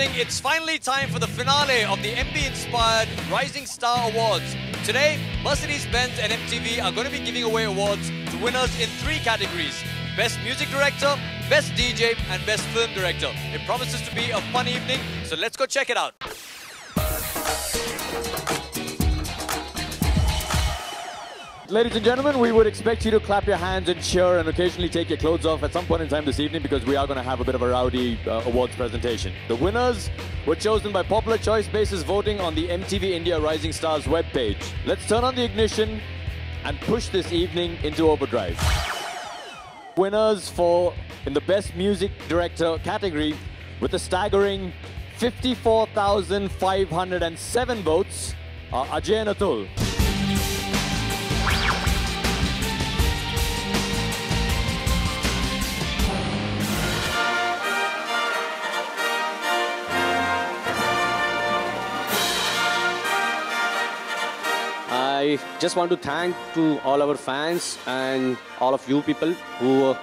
evening, it's finally time for the finale of the MB Inspired Rising Star Awards. Today, Mercedes-Benz and MTV are going to be giving away awards to winners in three categories. Best Music Director, Best DJ and Best Film Director. It promises to be a fun evening, so let's go check it out. Ladies and gentlemen, we would expect you to clap your hands and cheer and occasionally take your clothes off at some point in time this evening because we are going to have a bit of a rowdy uh, awards presentation. The winners were chosen by popular choice basis voting on the MTV India Rising Stars webpage. Let's turn on the ignition and push this evening into overdrive. Winners for in the Best Music Director category with a staggering 54,507 votes are Ajay and Atul. I just want to thank to all our fans and all of you people who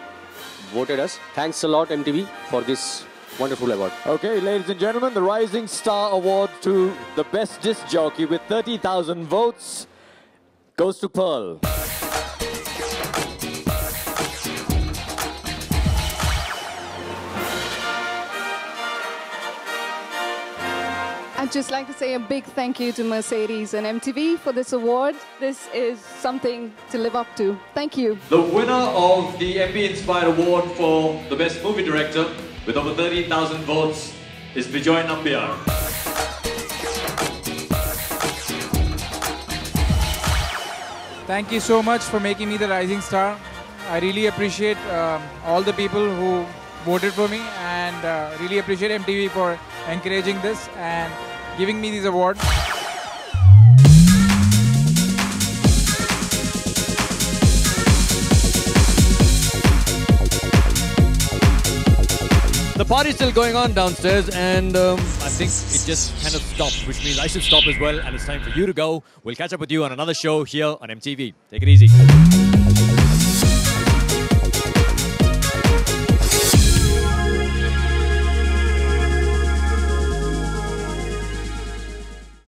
voted us. Thanks a lot MTV for this wonderful award. Okay, ladies and gentlemen, the Rising Star Award to the best disc jockey with 30,000 votes goes to Pearl. I'd just like to say a big thank you to Mercedes and MTV for this award. This is something to live up to. Thank you. The winner of the MB Inspired Award for the Best Movie Director with over 13,000 votes is Bijoy Nambiar. Thank you so much for making me the rising star. I really appreciate um, all the people who voted for me and uh, really appreciate MTV for encouraging this and giving me these awards. The party's still going on downstairs, and um, I think it just kind of stopped, which means I should stop as well. And it's time for you to go. We'll catch up with you on another show here on MTV. Take it easy.